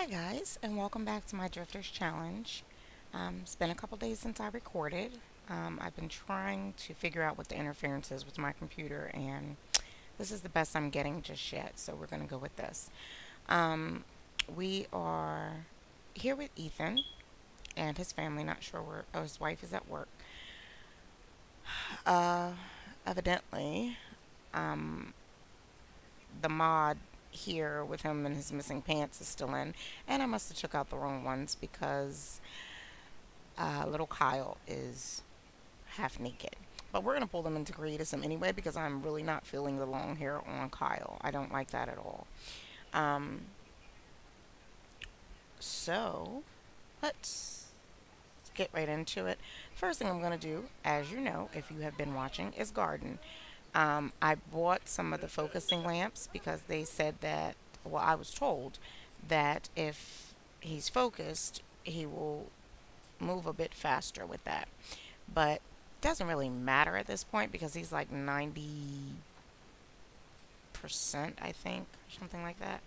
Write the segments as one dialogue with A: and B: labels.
A: Hi guys and welcome back to my Drifters Challenge. Um, it's been a couple days since I recorded. Um, I've been trying to figure out what the interference is with my computer and this is the best I'm getting just yet so we're going to go with this. Um, we are here with Ethan and his family, not sure where, oh his wife is at work. Uh, evidently um, the mod here with him and his missing pants is still in. And I must have took out the wrong ones because uh, little Kyle is half naked. But we're going to pull them into Create-a-Sim anyway because I'm really not feeling the long hair on Kyle. I don't like that at all. Um, so, let's get right into it. First thing I'm going to do, as you know, if you have been watching, is garden. Um, I bought some of the focusing lamps because they said that, well, I was told that if he's focused, he will move a bit faster with that. But it doesn't really matter at this point because he's like 90%, I think, or something like that.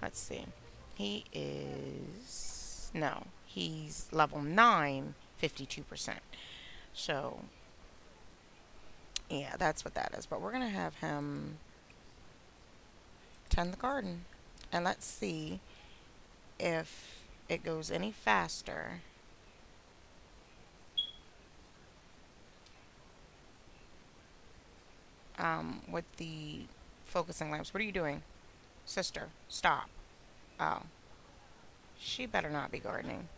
A: Let's see. He is, no, he's level 9, 52%. So yeah, that's what that is. But we're going to have him tend the garden. And let's see if it goes any faster. Um, with the focusing lamps. What are you doing? Sister, stop. Oh. She better not be gardening.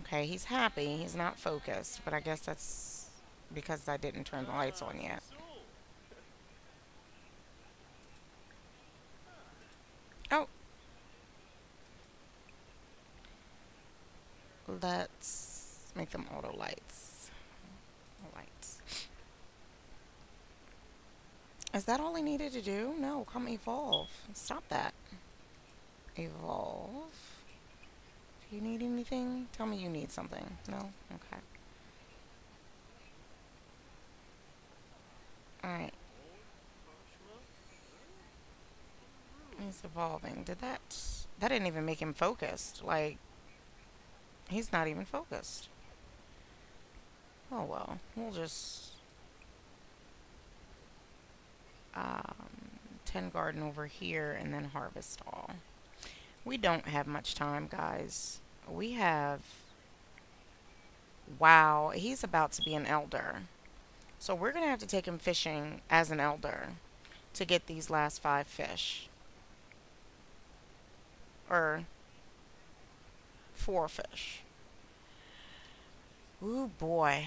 A: Okay, he's happy. He's not focused, but I guess that's because I didn't turn the lights on yet. Oh. Let's make them auto lights. Lights. Is that all I needed to do? No, come evolve. Stop that. Evolve. Do you need anything? Tell me you need something. No? Okay. Alright. He's evolving. Did that... That didn't even make him focused. Like, he's not even focused. Oh well. We'll just... Um, tend garden over here and then harvest all. We don't have much time, guys. We have... Wow, he's about to be an elder. So we're going to have to take him fishing as an elder to get these last five fish. Or four fish. Ooh, boy.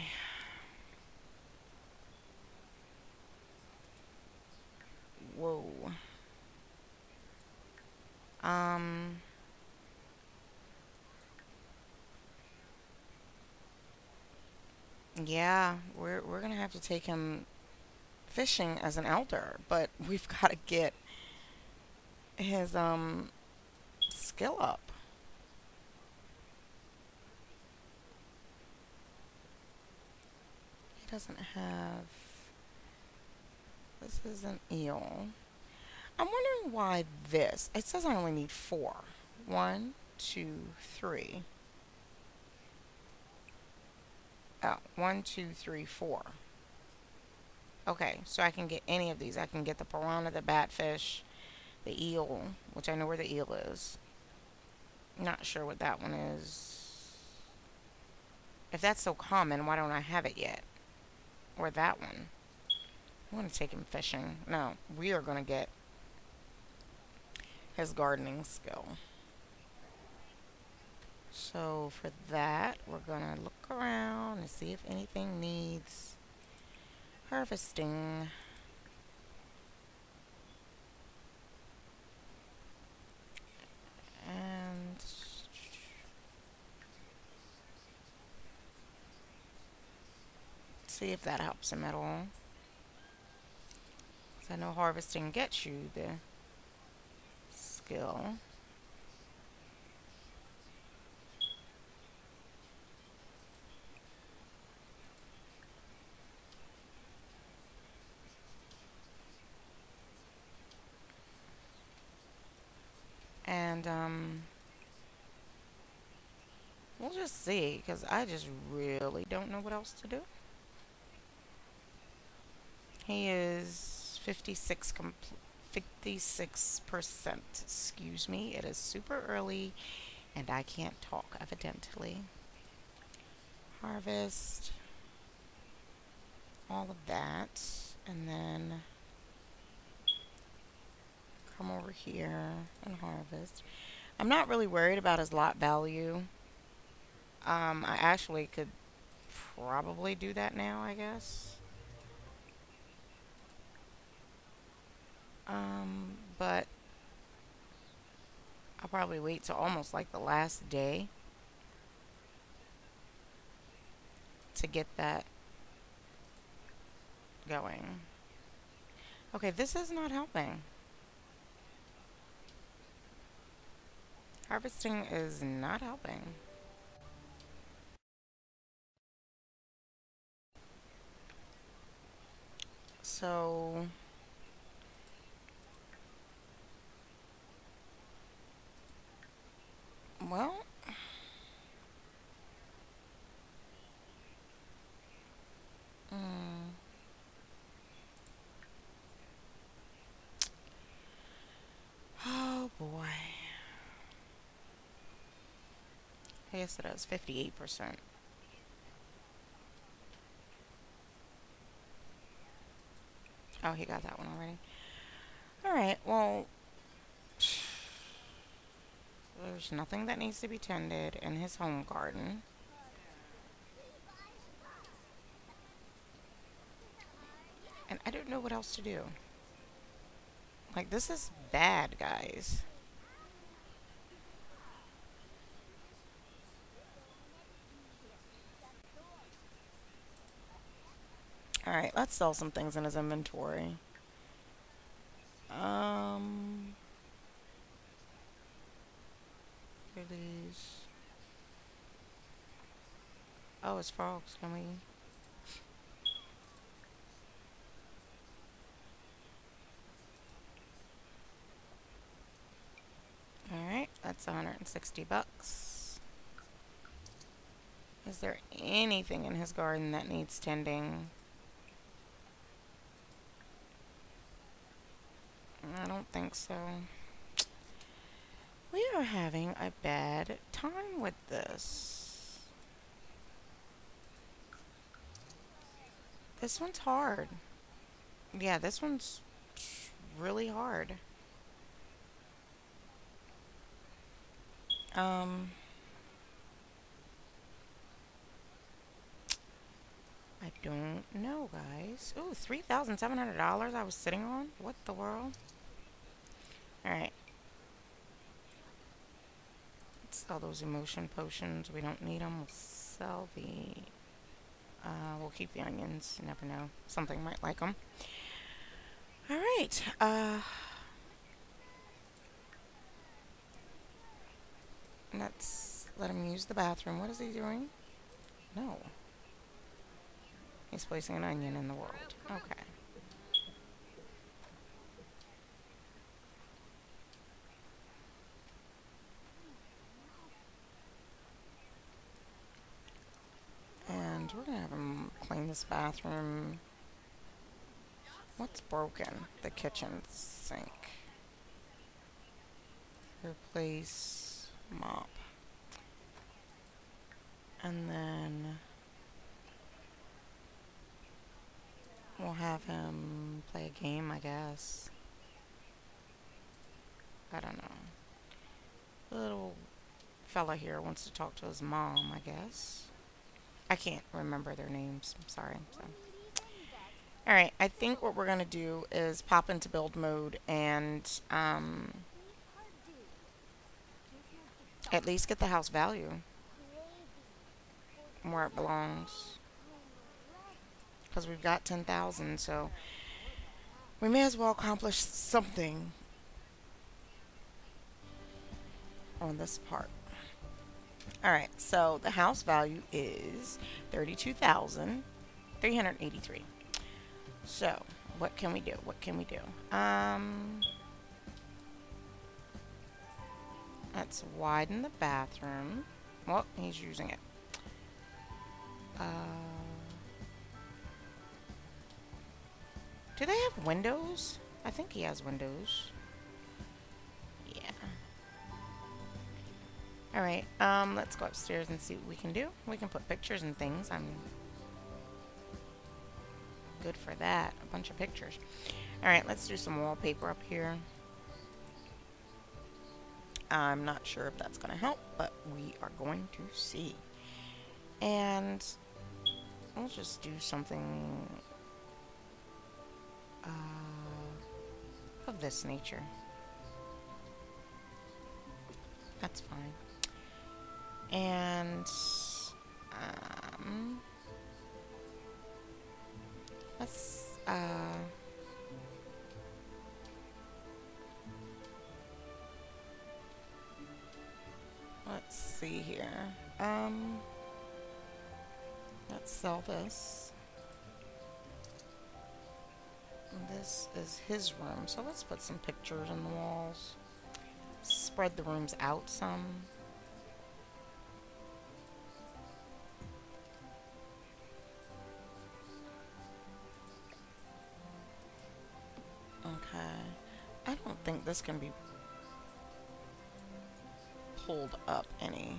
A: Whoa. Um... Yeah, we're we're gonna have to take him fishing as an elder, but we've got to get his um skill up. He doesn't have. This is an eel. I'm wondering why this. It says I only need four. One, two, three. Oh, one, two, three, four. Okay, so I can get any of these. I can get the piranha, the batfish, the eel, which I know where the eel is. Not sure what that one is. If that's so common, why don't I have it yet? Or that one. I want to take him fishing. No, we are going to get his gardening skill. So for that, we're going to look around and see if anything needs harvesting. And see if that helps him at all. I know harvesting gets you the skill. See, because I just really don't know what else to do. He is 56 56%, excuse me. It is super early and I can't talk, evidently. Harvest. All of that. And then come over here and harvest. I'm not really worried about his lot value. Um, I actually could probably do that now, I guess. Um, but I'll probably wait till almost like the last day to get that going. Okay, this is not helping. Harvesting is not helping. So... Well... Hmm. Oh boy. Yes, it is. 58%. He got that one already. Alright, well... There's nothing that needs to be tended in his home garden. And I don't know what else to do. Like, this is bad, guys. Alright, let's sell some things in his inventory. Um... Release. Oh, it's frogs. Can we... Alright, that's 160 bucks. Is there anything in his garden that needs tending? I don't think so. We are having a bad time with this. This one's hard. Yeah, this one's really hard. Um... I don't know, guys. Ooh, $3,700 I was sitting on? What the world? Alright. Let's sell those emotion potions. We don't need them. We'll sell the... Uh, we'll keep the onions. You never know. Something might like them. Alright. Uh... Let's let him use the bathroom. What is he doing? No. He's placing an onion in the world. Okay. And we're going to have him clean this bathroom. What's broken? The kitchen sink. Replace mop. And then we'll have him play a game, I guess. I don't know. The little fella here wants to talk to his mom, I guess. I can't remember their names. I'm sorry. So. Alright, I think what we're going to do is pop into build mode and um, at least get the house value where it belongs. Because we've got 10,000, so we may as well accomplish something on this part. Alright, so the house value is 32383 So, what can we do? What can we do? Um, let's widen the bathroom. Well, he's using it. Uh, do they have windows? I think he has windows. Alright, um, let's go upstairs and see what we can do. We can put pictures and things. I'm good for that. A bunch of pictures. Alright, let's do some wallpaper up here. I'm not sure if that's going to help, but we are going to see. And I'll just do something uh, of this nature. That's fine. And um, let's uh, let's see here. Um, let's sell this. This is his room, so let's put some pictures on the walls. Spread the rooms out some. This can be pulled up any.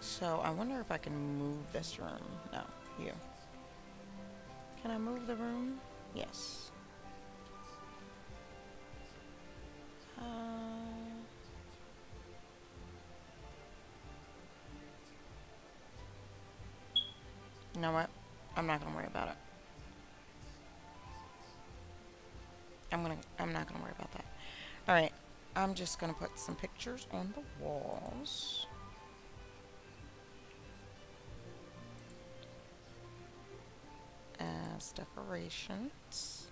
A: So I wonder if I can move this room. No, you. Can I move the room? Yes. Uh, you know what? I'm not gonna worry about it. I'm gonna I'm not gonna worry about that. Alright. I'm just gonna put some pictures on the walls. As decorations.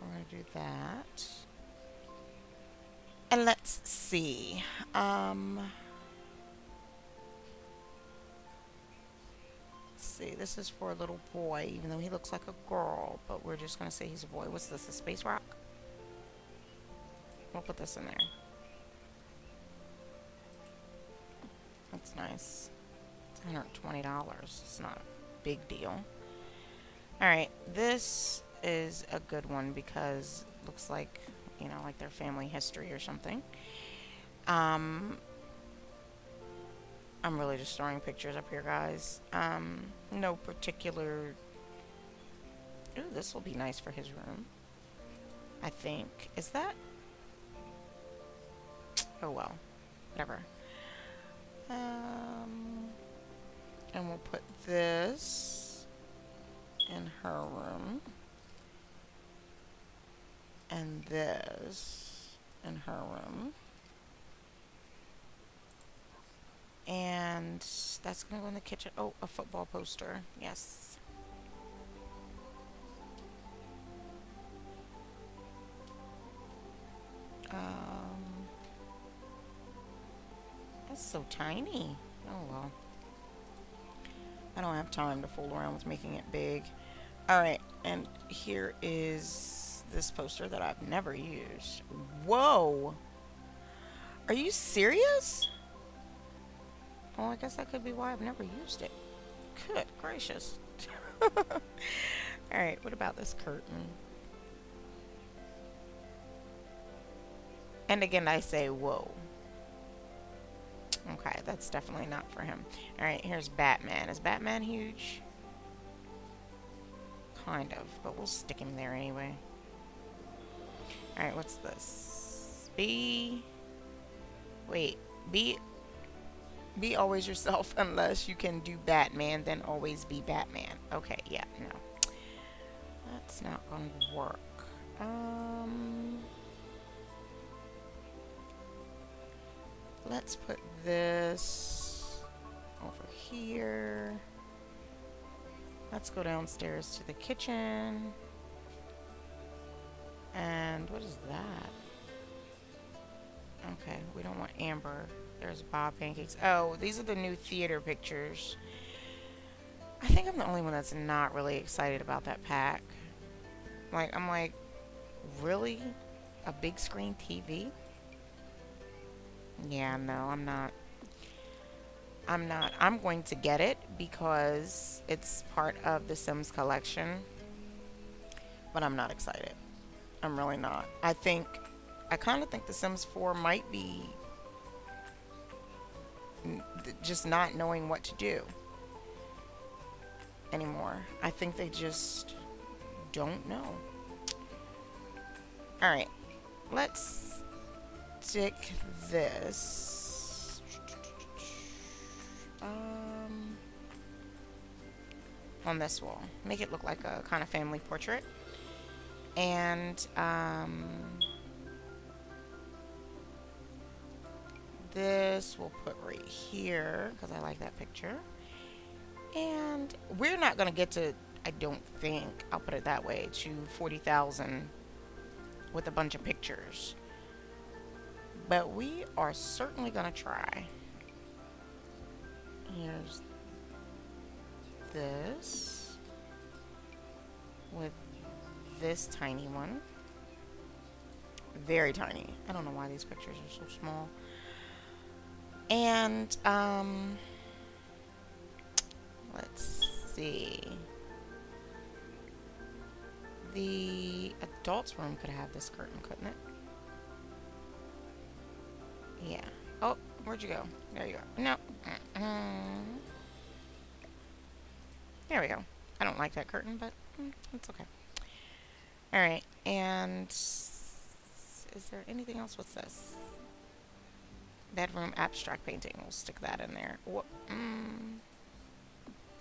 A: We're gonna do that. And let's see. Um see. This is for a little boy, even though he looks like a girl. But we're just going to say he's a boy. What's this? A space rock? We'll put this in there. That's nice. It's $120. It's not a big deal. Alright, this is a good one because looks like, you know, like their family history or something. Um, I'm really just throwing pictures up here, guys. Um, no particular... Ooh, this will be nice for his room. I think. Is that... Oh, well. Whatever. Um, and we'll put this in her room. And this in her room. And that's going to go in the kitchen. Oh, a football poster. Yes. Um, that's so tiny. Oh, well. I don't have time to fool around with making it big. Alright, and here is this poster that I've never used. Whoa! Are you serious? Well, I guess that could be why I've never used it. Good gracious. Alright, what about this curtain? And again, I say, whoa. Okay, that's definitely not for him. Alright, here's Batman. Is Batman huge? Kind of, but we'll stick him there anyway. Alright, what's this? B... Wait, B be always yourself unless you can do Batman, then always be Batman. Okay, yeah, no. That's not going to work. Um, let's put this over here. Let's go downstairs to the kitchen. And what is that? Okay, we don't want amber. There's Bob Pancakes. Oh, these are the new theater pictures. I think I'm the only one that's not really excited about that pack. Like, I'm like, really? A big screen TV? Yeah, no, I'm not. I'm not. I'm going to get it because it's part of the Sims collection. But I'm not excited. I'm really not. I think, I kind of think The Sims 4 might be just not knowing what to do anymore. I think they just don't know. Alright, let's stick this. Um, on this wall. Make it look like a kind of family portrait. And, um, this we'll put right here because I like that picture. And we're not going to get to, I don't think, I'll put it that way, to 40,000 with a bunch of pictures. But we are certainly going to try. Here's this with this tiny one. Very tiny. I don't know why these pictures are so small. And, um, let's see. The adults room could have this curtain, couldn't it? Yeah. Oh, where'd you go? There you go. No. Mm -mm. There we go. I don't like that curtain, but mm, it's okay. Alright, and is there anything else? with this? Bedroom abstract painting. We'll stick that in there. Mm,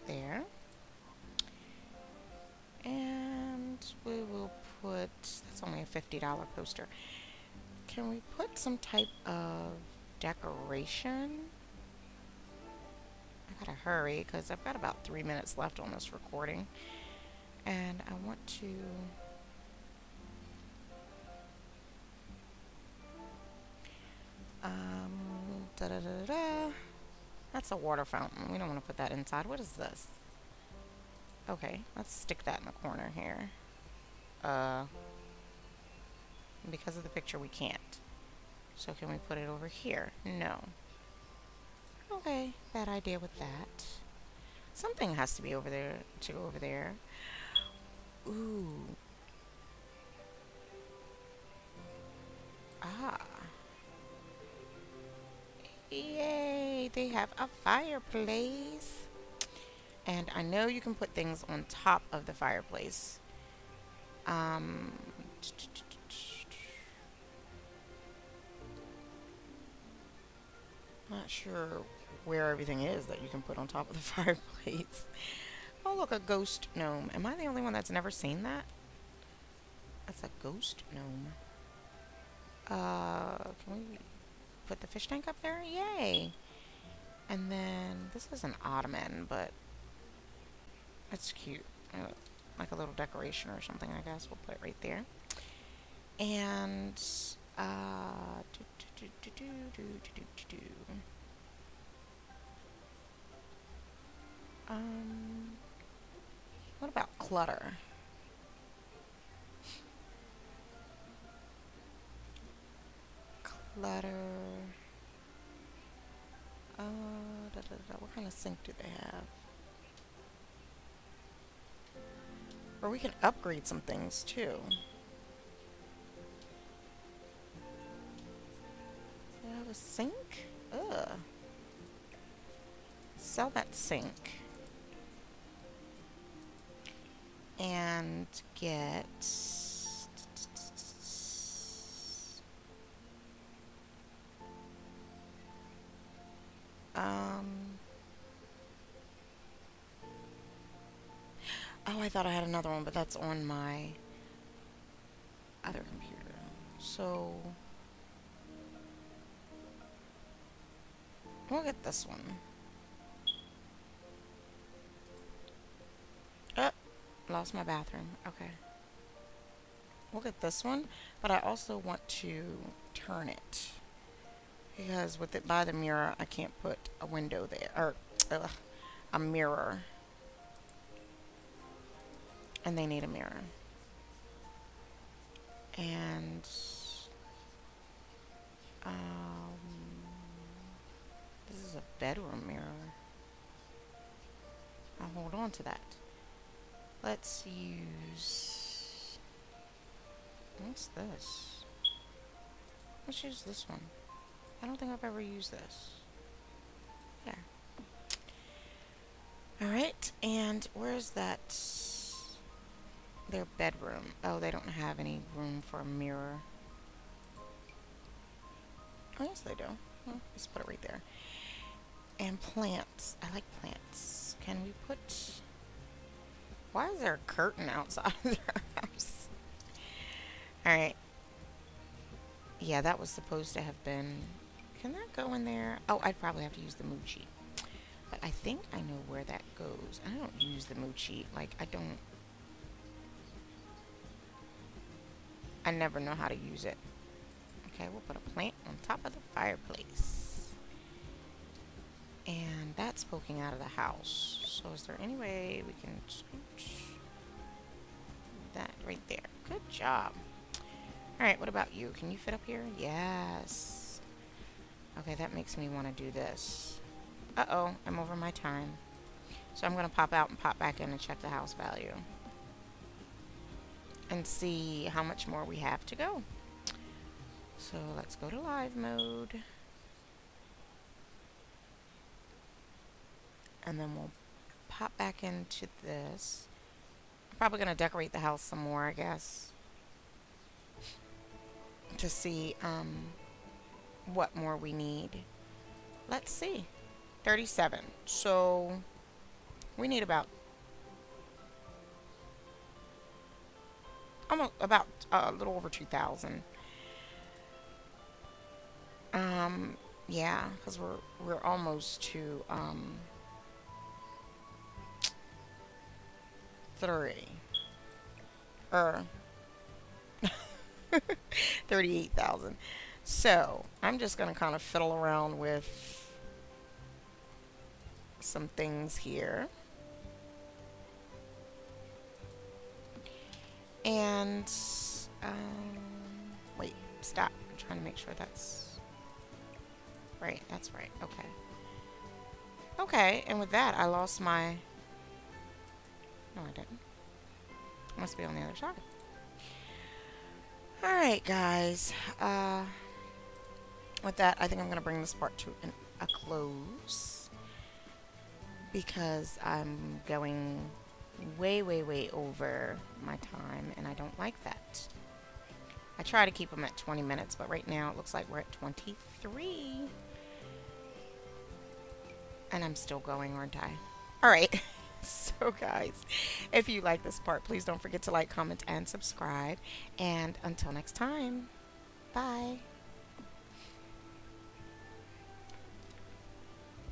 A: there. And we will put, that's only a $50 poster. Can we put some type of decoration? I gotta hurry because I've got about three minutes left on this recording. And I want to Um, da -da -da That's a water fountain. We don't want to put that inside. What is this? Okay, let's stick that in the corner here. Uh, because of the picture, we can't. So can we put it over here? No. Okay, bad idea with that. Something has to be over there to go over there. Ooh. Ah. Yay, they have a fireplace. And I know you can put things on top of the fireplace. Um, not sure where everything is that you can put on top of the fireplace. Oh, look, a ghost gnome. Am I the only one that's never seen that? That's a ghost gnome. Uh, can we put the fish tank up there. Yay! And then, this is an ottoman, but that's cute. Uh, like a little decoration or something, I guess. We'll put it right there. And, uh, Um, what about clutter? Clutter. Uh, da, da, da. What kind of sink do they have? Or we can upgrade some things too. They have a sink? Ugh. Sell that sink. And get thought I had another one, but that's on my other computer. So, we'll get this one. Oh, lost my bathroom. Okay. We'll get this one, but I also want to turn it because with it by the mirror I can't put a window there or uh, a mirror and they need a mirror and um, this is a bedroom mirror. I'll hold on to that. Let's use... What's this? Let's use this one. I don't think I've ever used this. Yeah. Alright, and where's that... Their bedroom. Oh, they don't have any room for a mirror. Oh, yes, they do. Well, let's put it right there. And plants. I like plants. Can we put... Why is there a curtain outside of their house? Alright. Yeah, that was supposed to have been... Can that go in there? Oh, I'd probably have to use the mood sheet. But I think I know where that goes. I don't use the mood sheet. Like, I don't... I never know how to use it. Okay, we'll put a plant on top of the fireplace. And that's poking out of the house. So is there any way we can scooch that right there? Good job. Alright, what about you? Can you fit up here? Yes. Okay, that makes me want to do this. Uh-oh, I'm over my time. So I'm going to pop out and pop back in and check the house value. And see how much more we have to go. So let's go to live mode. And then we'll pop back into this. I'm probably going to decorate the house some more, I guess. To see um, what more we need. Let's see. 37. So we need about almost about uh, a little over 2,000. Um, yeah, because we're we're almost to um or thirty-eight thousand. So I'm just gonna kind of fiddle around with some things here. And um, wait, stop. I'm trying to make sure that's Right, that's right. Okay. Okay, and with that, I lost my... No, I didn't. Must be on the other side. Alright, guys. Uh, with that, I think I'm going to bring this part to an, a close. Because I'm going way, way, way over my time, and I don't like that. I try to keep them at 20 minutes, but right now it looks like we're at 23. And I'm still going, aren't I? Alright. so guys, if you like this part, please don't forget to like, comment, and subscribe. And until next time, bye.